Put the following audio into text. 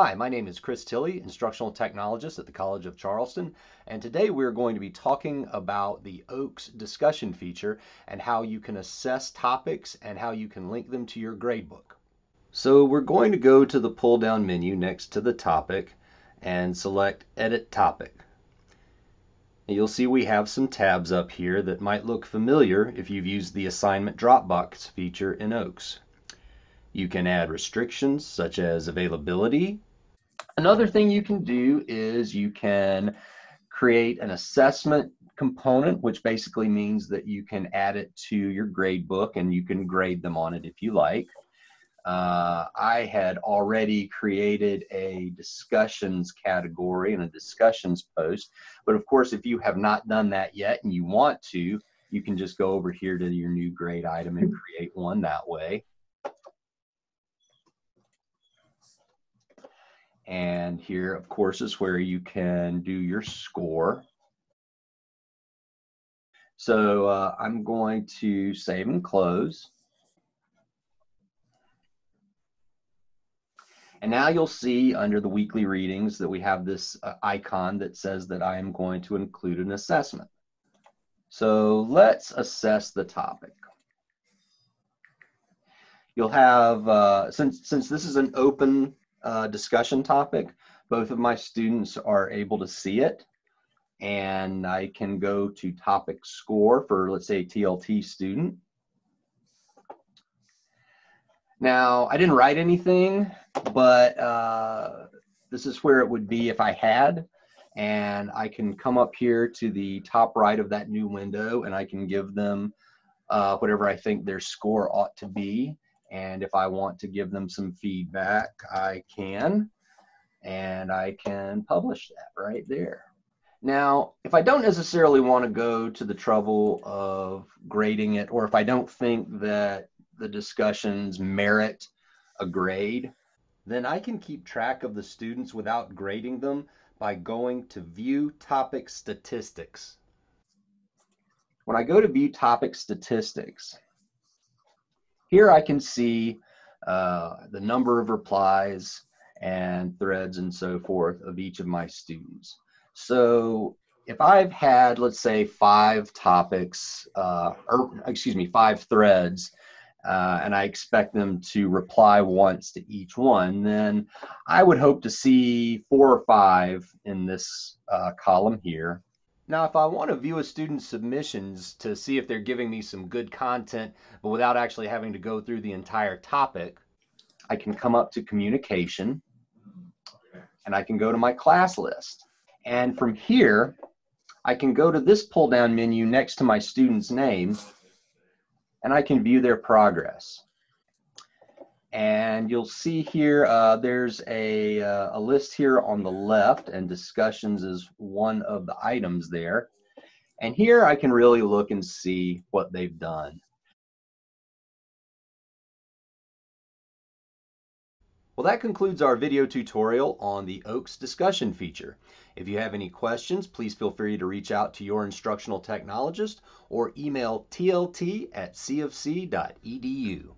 Hi, my name is Chris Tilley, Instructional Technologist at the College of Charleston, and today we're going to be talking about the OAKS discussion feature and how you can assess topics and how you can link them to your gradebook. So we're going to go to the pull-down menu next to the topic and select Edit Topic. You'll see we have some tabs up here that might look familiar if you've used the assignment Dropbox feature in OAKS. You can add restrictions such as availability, Another thing you can do is you can create an assessment component, which basically means that you can add it to your grade book and you can grade them on it if you like. Uh, I had already created a discussions category and a discussions post, but of course, if you have not done that yet and you want to, you can just go over here to your new grade item and create one that way. And here, of course, is where you can do your score. So uh, I'm going to save and close. And now you'll see under the weekly readings that we have this uh, icon that says that I am going to include an assessment. So let's assess the topic. You'll have, uh, since, since this is an open uh, discussion topic. Both of my students are able to see it and I can go to topic score for let's say TLT student. Now I didn't write anything, but uh, this is where it would be if I had and I can come up here to the top right of that new window and I can give them uh, whatever I think their score ought to be and if I want to give them some feedback, I can. And I can publish that right there. Now, if I don't necessarily want to go to the trouble of grading it, or if I don't think that the discussions merit a grade, then I can keep track of the students without grading them by going to View Topic Statistics. When I go to View Topic Statistics, here I can see uh, the number of replies and threads and so forth of each of my students. So if I've had, let's say, five topics, uh, or excuse me, five threads, uh, and I expect them to reply once to each one, then I would hope to see four or five in this uh, column here. Now, if I want to view a student's submissions to see if they're giving me some good content, but without actually having to go through the entire topic, I can come up to communication and I can go to my class list. And from here, I can go to this pull down menu next to my student's name and I can view their progress. And you'll see here, uh, there's a, uh, a list here on the left, and discussions is one of the items there. And here I can really look and see what they've done. Well, that concludes our video tutorial on the OAKS discussion feature. If you have any questions, please feel free to reach out to your instructional technologist or email tlt at cofc.edu.